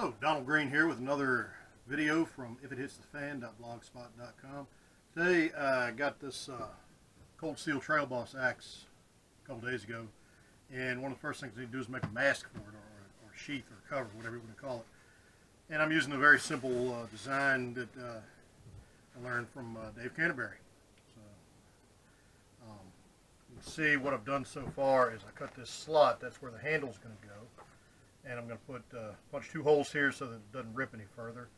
Hello, Donald Green here with another video from ifithitsthefan.blogspot.com. Today uh, I got this uh, Cold Steel Trail Boss axe a couple days ago, and one of the first things I need to do is make a mask for it, or, or sheath, or cover, whatever you want to call it. And I'm using a very simple uh, design that uh, I learned from uh, Dave Canterbury. So, um, you can see what I've done so far is I cut this slot, that's where the handle's going to go and I'm going to put uh, punch two holes here so that it doesn't rip any further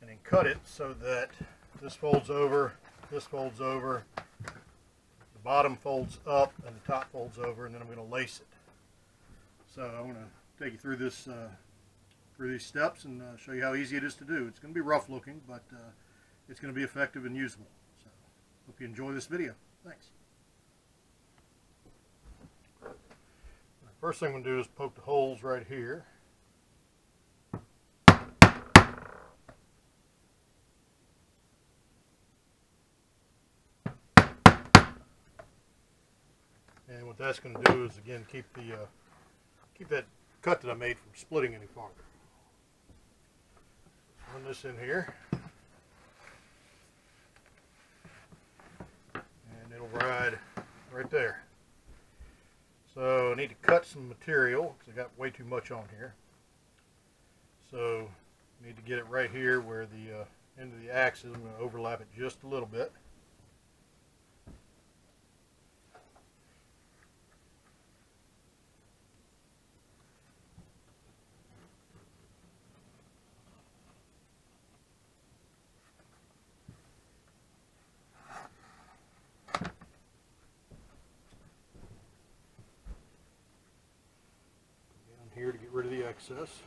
and then cut it so that this folds over this folds over the bottom folds up and the top folds over and then I'm going to lace it. So I'm going to take you through this uh, through these steps and uh, show you how easy it is to do. It's going to be rough looking but uh, it's going to be effective and usable. So hope you enjoy this video. Thanks First thing I'm going to do is poke the holes right here. And what that's going to do is again keep the uh, keep that cut that I made from splitting any farther. Run this in here. And it'll ride right there. So I need to cut some material because I got way too much on here. So I need to get it right here where the uh, end of the axe is. I'm going to overlap it just a little bit. here the excess.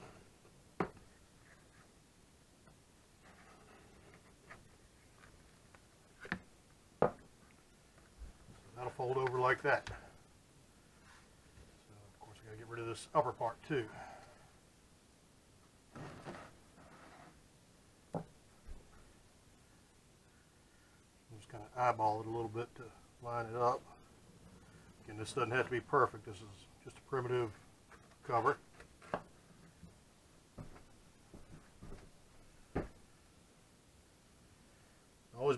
That'll fold over like that. So of course I gotta get rid of this upper part too. Just kind of eyeball it a little bit to line it up. Again, this doesn't have to be perfect. This is just a primitive cover.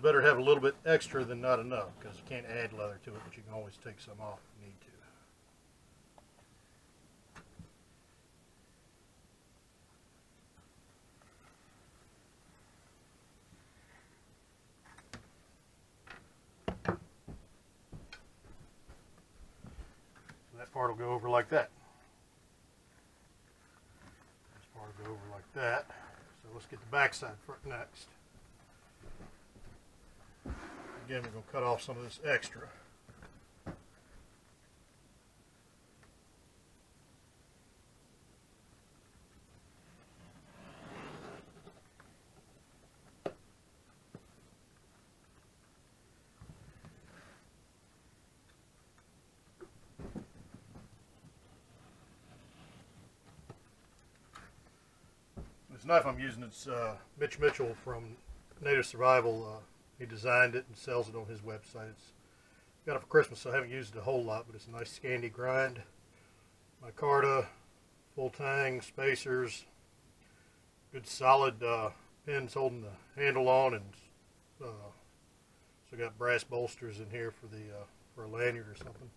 Better to have a little bit extra than not enough because you can't add leather to it, but you can always take some off if you need to. So that part will go over like that. This part will go over like that. So let's get the backside front next. Again, we're going to cut off some of this extra. This knife I'm using, it's uh, Mitch Mitchell from Native Survival. Uh, he designed it and sells it on his website. It's got it for Christmas, so I haven't used it a whole lot, but it's a nice Scandi grind. Micarta, full tang, spacers, good solid uh, pins holding the handle on, and uh, so got brass bolsters in here for the uh, for a lanyard or something.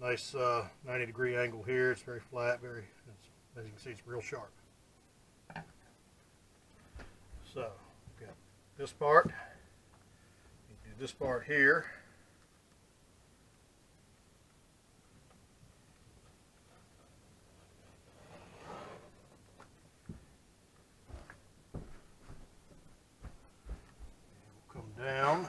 Nice uh, 90 degree angle here. It's very flat, very as you can see, it's real sharp. So, got this part, this part here. Come down.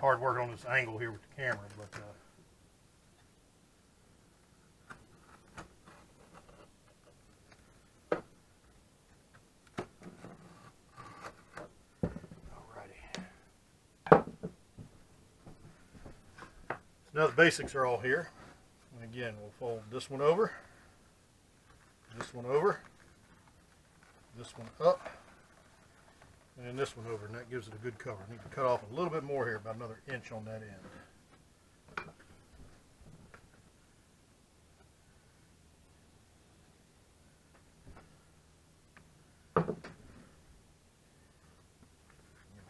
hard work on this angle here with the camera, but uh, alrighty. So now the basics are all here. And again, we'll fold this one over, this one over, this one up, and this one over, and that gives it a good cover. I need to cut off a little bit more here, about another inch on that end.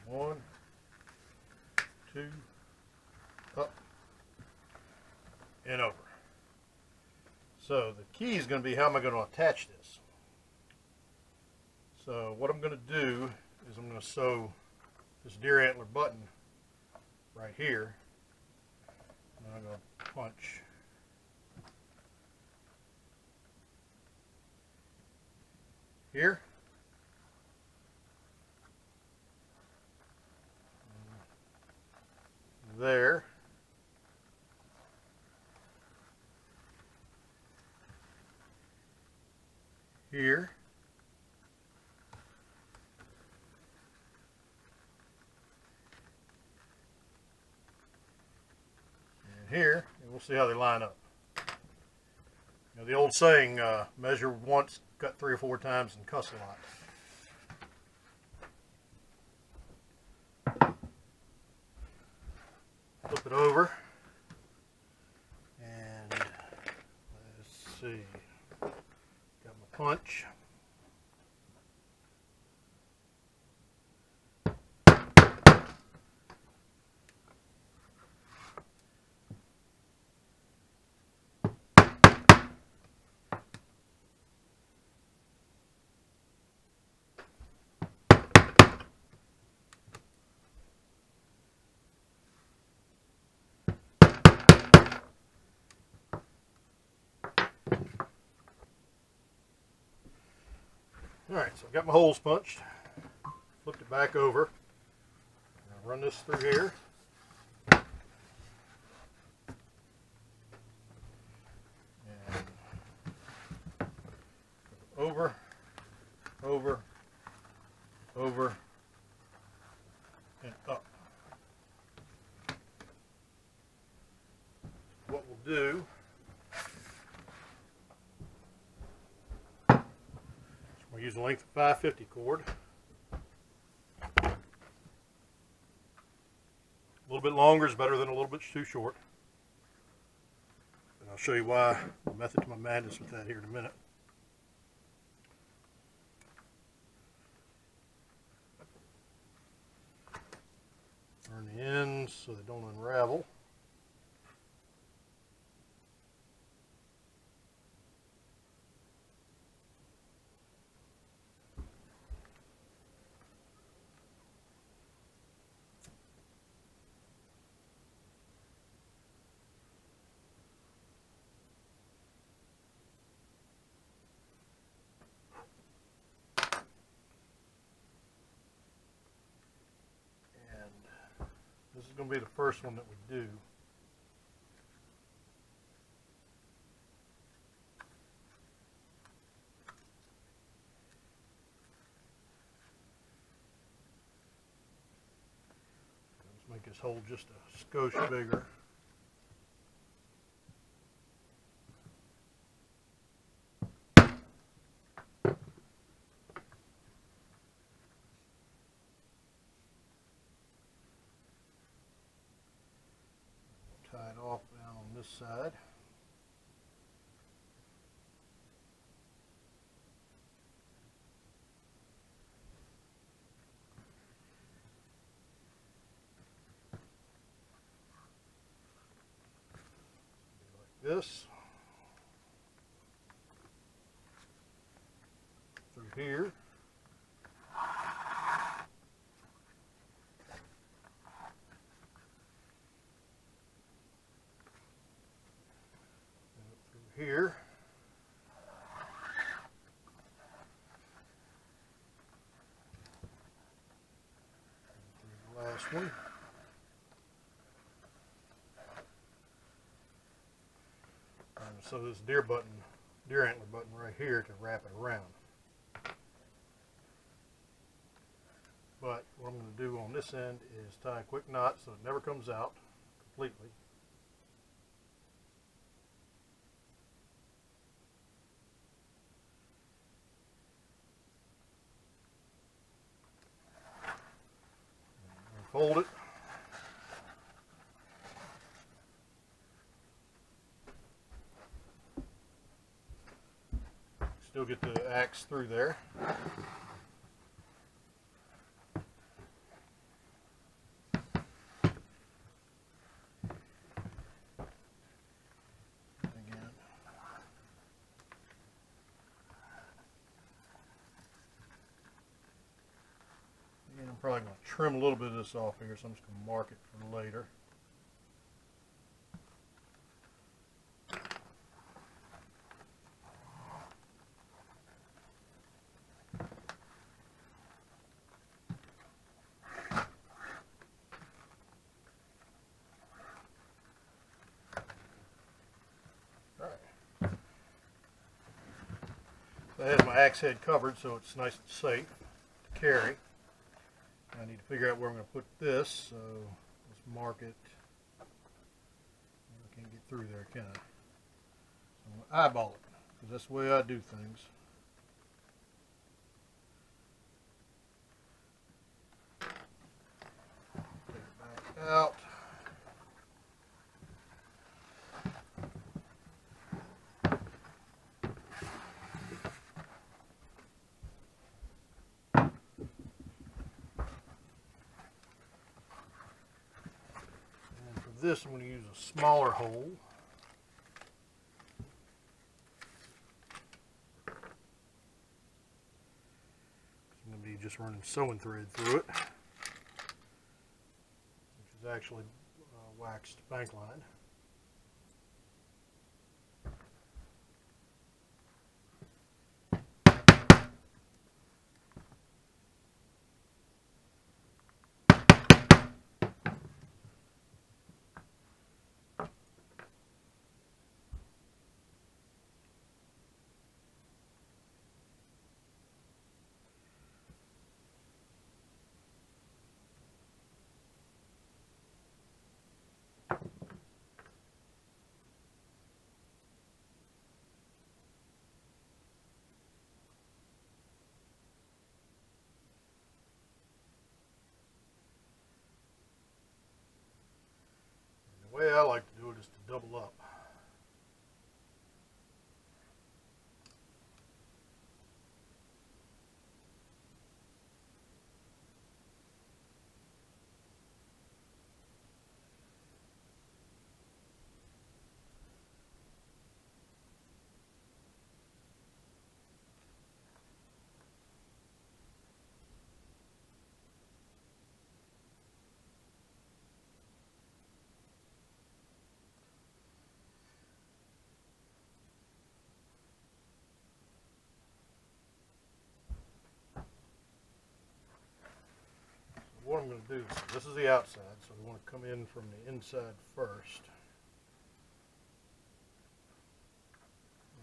One, two, up, and over. So the key is going to be how am I going to attach this? So what I'm going to do is I'm going to sew this deer antler button right here. And I'm going to punch here. There. Here. And here, and we'll see how they line up. Know, the old saying, uh, measure once, cut three or four times, and cuss a lot. flip it over and let's see punch Alright, so I've got my holes punched. Flipped it back over. Run this through here. And over, over, over, and up. What we'll do We'll use a length of 550 cord. A little bit longer is better than a little bit too short. And I'll show you why, the method to my madness with that here in a minute. Turn the ends so they don't unravel. Going to be the first one that we do. Let's make this hole just a skosh bigger. tie it off down on this side. Like this. Through here. through here. Last one. And so this deer button, deer antler button right here to wrap it around. But what I'm going to do on this end is tie a quick knot so it never comes out completely. Fold it. Still get the axe through there. Again. Again, I'm probably going to trim a little bit of this off here, so I'm just going to mark it for later. Alright. So I have my axe head covered so it's nice and safe to carry. I need to figure out where I'm going to put this, so let's mark it. I can't get through there, can I? So I'm going to eyeball it, because that's the way I do things. Take it back out. And for this, I'm going to use a smaller hole. I'm going to be just running sewing thread through it, which is actually uh, waxed bank line. Double up. I'm going to do, this is the outside, so we want to come in from the inside first.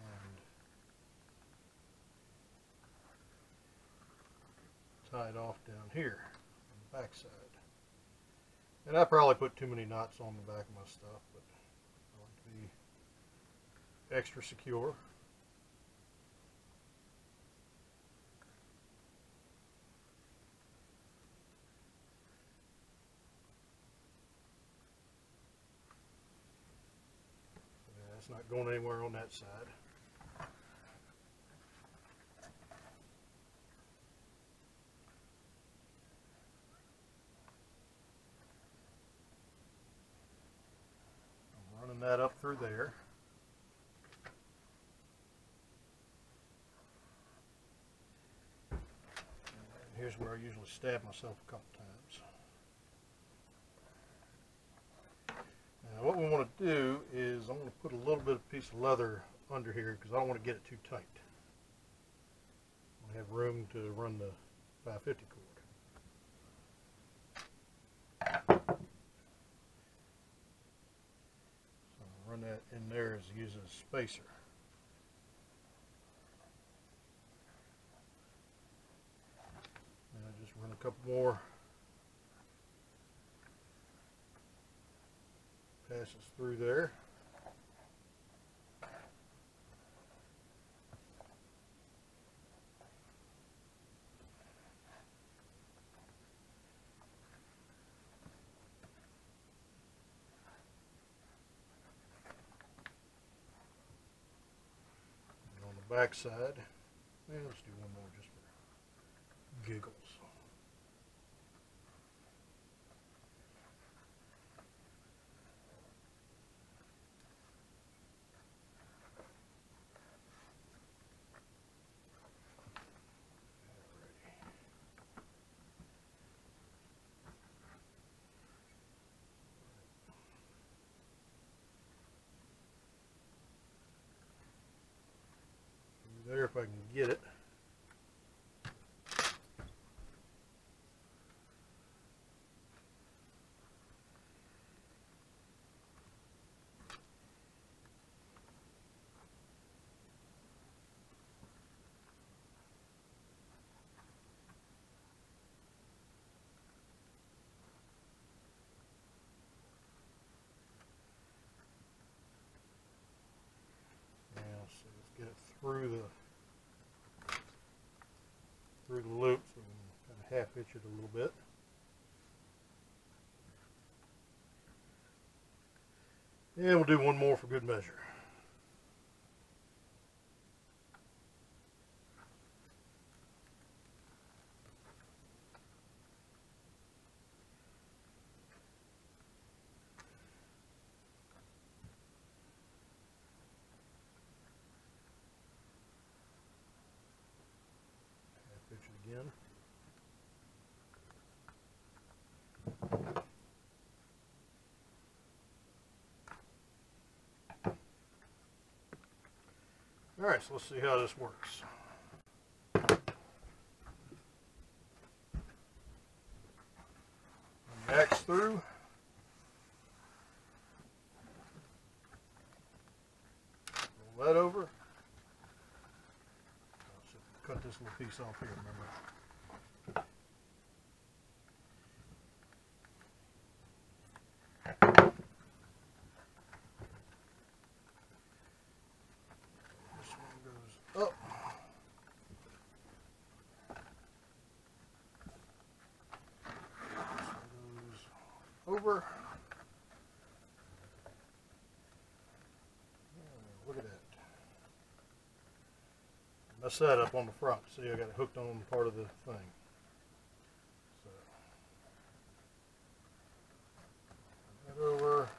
And tie it off down here on the back side. And I probably put too many knots on the back of my stuff, but I like to be extra secure. It's not going anywhere on that side. I'm running that up through there. And here's where I usually stab myself a couple times. Now what we want to do is I'm going to put a little bit of piece of leather under here because I don't want to get it too tight. I have room to run the 550 cord. So run that in there as as a spacer. And I just run a couple more passes through there. backside. Maybe let's do one more just for giggles. Get it. Through the through the loop so we can kind of half hitch it a little bit. And we'll do one more for good measure. Half hitch it again. All right, so let's see how this works. Axe through. Roll that over. Cut this little piece off here, remember? This one goes up. This one goes over. Oh, Look at that. Mess that up on the front. See, I got it hooked on part of the thing. So, that over.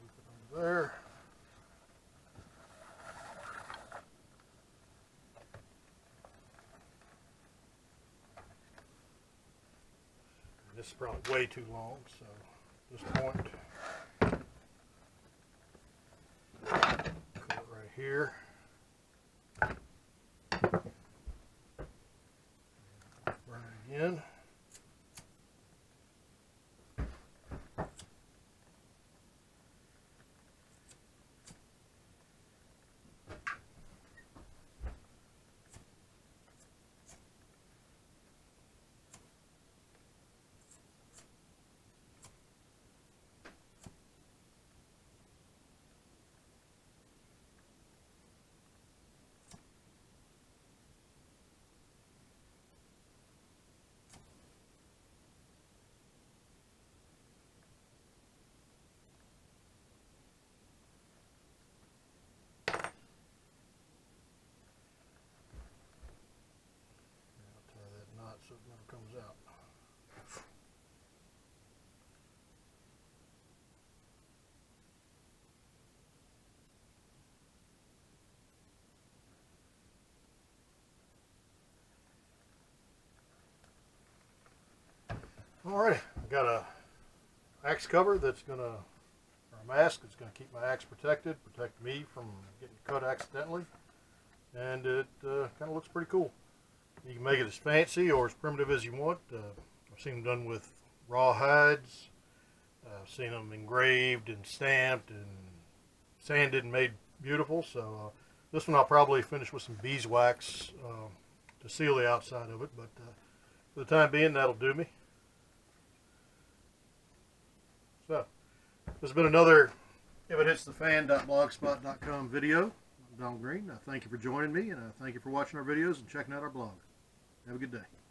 Loop it under there. And This is probably way too long, so this point, it right here. Burn it again. I'll tie that knot so it never comes out. Alrighty, I've got a axe cover that's gonna, or a mask that's gonna keep my axe protected, protect me from getting cut accidentally, and it uh, kind of looks pretty cool. You can make it as fancy or as primitive as you want. Uh, I've seen them done with raw hides. I've seen them engraved and stamped and sanded and made beautiful. So uh, this one I'll probably finish with some beeswax uh, to seal the outside of it. But uh, for the time being, that'll do me. So has been another If It Hits the Fan.blogspot.com video. I'm Don Green. I thank you for joining me, and I thank you for watching our videos and checking out our blog. Have a good day.